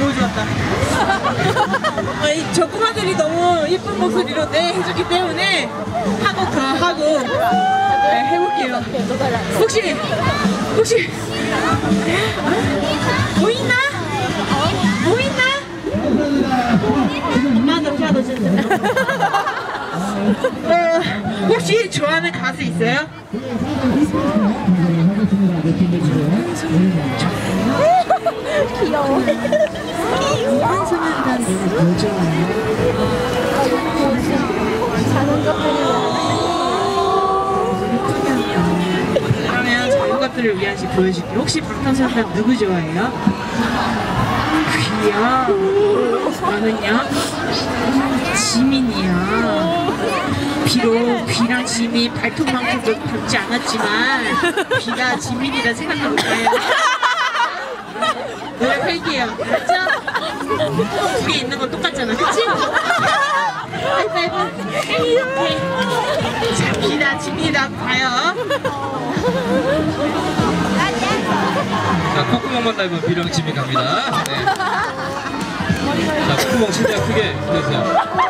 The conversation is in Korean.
너무 좋았다. 아니, 저 꼬마들이 너무 예쁜 목소리로 네 해줬기 때문에 하고 더 하고 네, 해볼게요. 혹시 혹시 보이나? 보이나? 엄마도 봐도 진짜. 어, 혹시 좋아하는 가수 있어요? 그러면 저희 것들을 위한씩 보여줄게요. 혹시 방탄소년단 누구 좋아해요? 귀야. 나는요? 지민이야. 비록 귀랑 지민 발톱만큼도 닮지 않았지만 귀가 지민이라 생각하고 있어요. 알았죠? 귀에 있는 건 똑같잖아. 그치? 하이파이브. 자, 귀다 지민이다 봐요. 자, 콧구멍만 닮은 비령 집이 갑니다. 네. 자, 콧구멍 최대한 크게 해주세요.